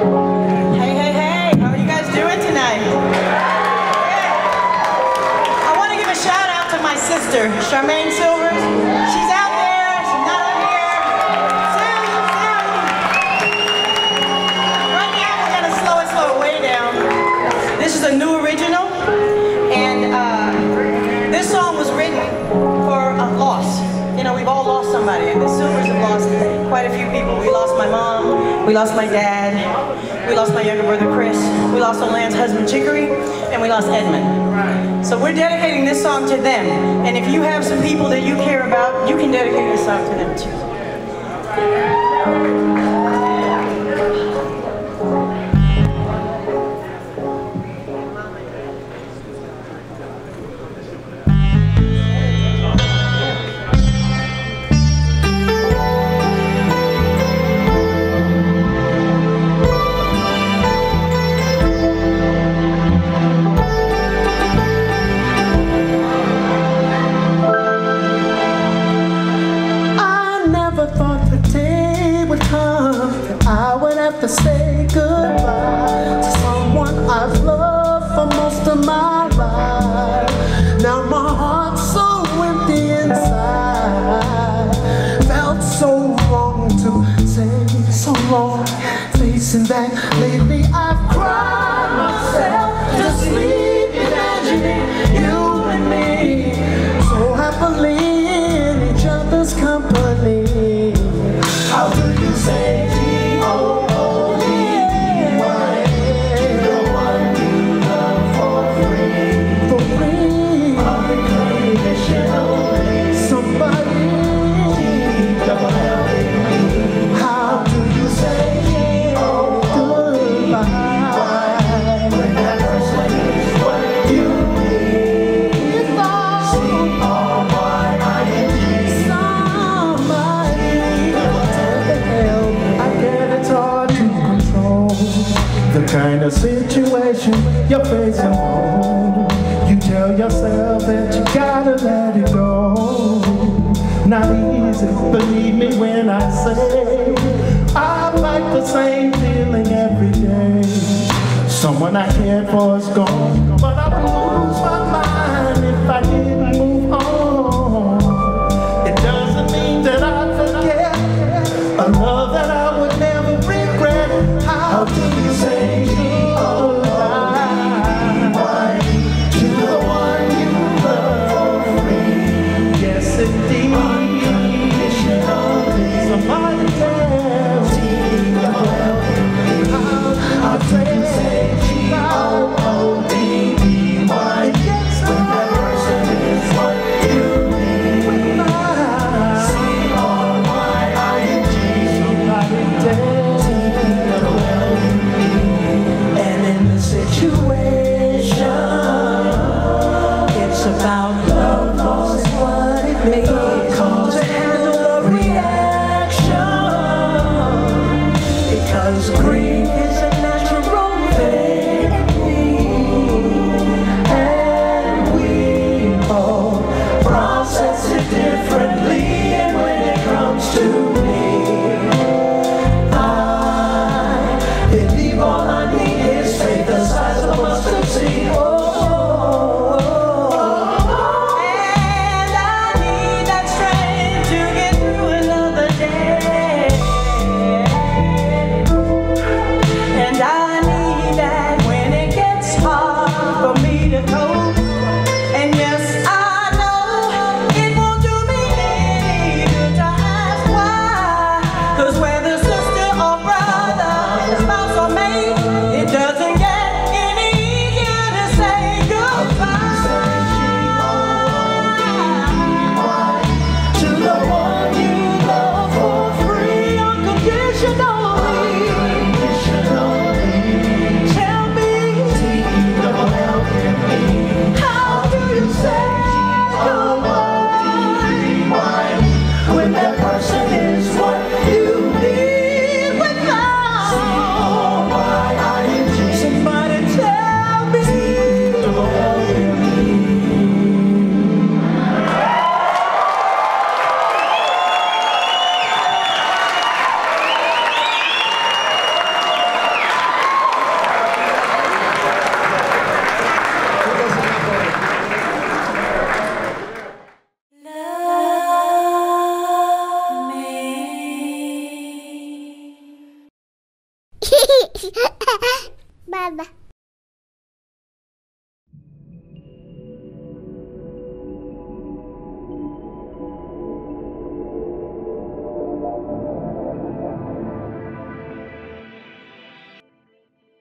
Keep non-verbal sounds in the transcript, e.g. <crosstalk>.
Hey, hey, hey, how are you guys doing tonight? I want to give a shout out to my sister, Charmaine Sylvers. She's out there, she's not up here. Soon, soon. Right now we're going to slow it, slow it way down. This is a new original, and uh, this song was written for a loss. You know, we've all lost somebody, and the Sylvers have lost quite a few people. We lost my mom, we lost my dad, we lost my younger brother Chris, we lost Olan's husband Chicory, and we lost Edmund. So we're dedicating this song to them. And if you have some people that you care about, you can dedicate this song to them too. Have to say goodbye to someone I've loved for most of my You tell yourself that you gotta let it go. Not easy, believe me when I say I like the same feeling every day. Someone I cared for is gone, make <laughs> 爸爸。